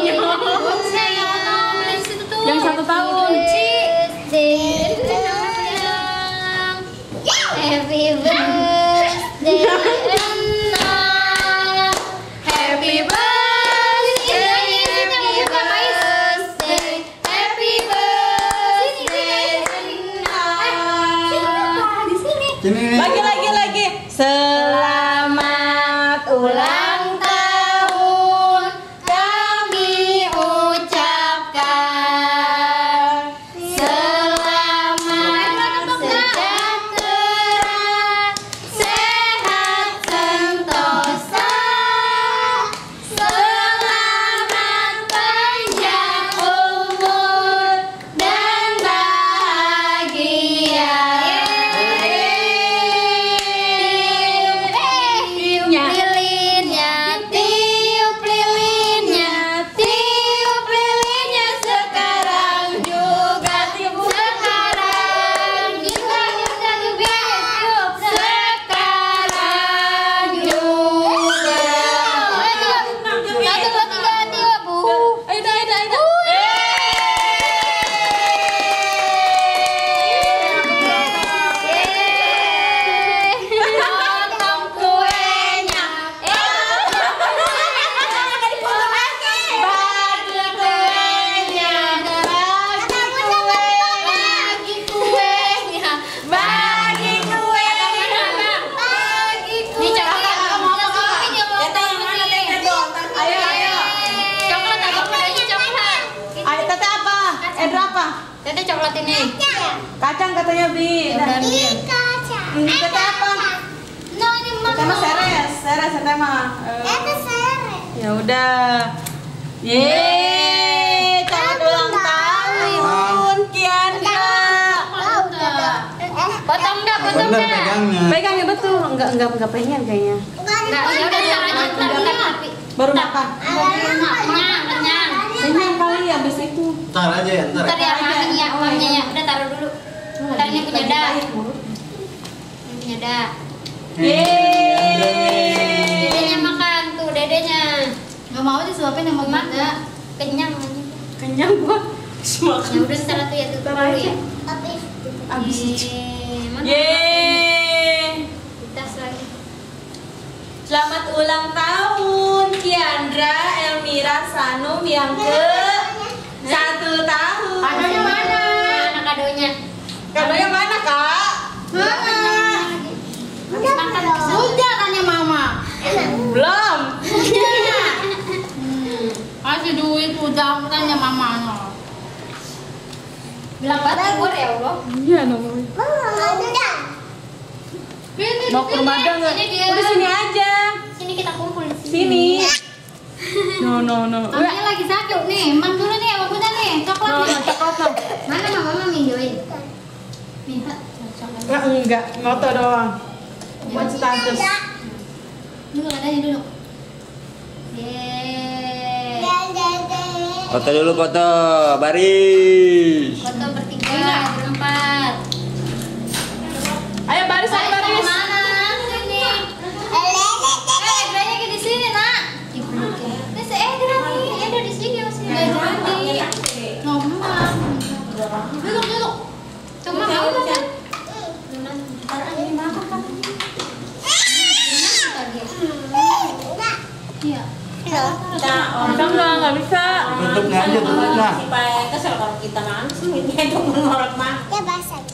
Yang satu tahun. Kunci. Happy birthday Enam Happy birthday, happy birthday, happy birthday. Di sini Sini nih. Lagi lagi lagi. Selamat apa? Edra apa? Tete coklat ini. Kacang katanya Bi. Nah, kaca Ini Tete apa? No, ini mah seres, seres. Eh, Itu sere Ya udah. Yeay, selamat ulang tahun Kiandra. Potong dah, potong dah. pegangnya. Pegang ya betul, enggak enggak enggak pengen kayaknya. Enggak, ya udah ntar aja, ntar ntar tapi. Baru makan. Kenyang, kenyang. Kenyang habis itu. Ntar aja ya, ntar. Ntar ya, makan ya, uangnya ya. Udah taruh dulu. Ntar ini punya dah. Ini punya dah. Yeay. Dedenya makan tuh, dedenya. Gak mau disuapin sama Makan. kita. Kenyang aja. Kenyang gua. Ya udah ntar tuh ya tutup dulu ya. Habis. Yeay, mana? Yeay. Di tas lagi. Selamat ulang tahun Kiandra Elmira Sanum yang ke tahun. Kadonya mana? Mana kadonya? Kadonya mana kak? Makan. Udah tanya mama. Belum. Kasih duit udah tanya mama no. Bilang banget ya Allah. Iya nomor. Mau ke rumah ada nggak? Udah sini aja. Sini kita kumpul di sini. Sini. No no no. Ambilnya lagi sakit nih. Man dulu nih, apa punya nih? Coklat No. Mana mama mami join? Minta. Enggak, enggak, foto doang. Buat status. Dulu adanya dulu. Yeay. Foto dulu foto, baris. Foto bertiga, berempat. Ayo baris, ayo baris. Mana? Sini. Eh, Edranya di sini, Nak. Si Edra nih. Edra di sini masih nggak jadi. Duduk duduk. Cuma mau kan? Iya. Nah, orang nggak nggak bisa. Tutupnya aja, tutupnya. Supaya kesel kalau kita nangis, ini itu menolak mah. Ya basah.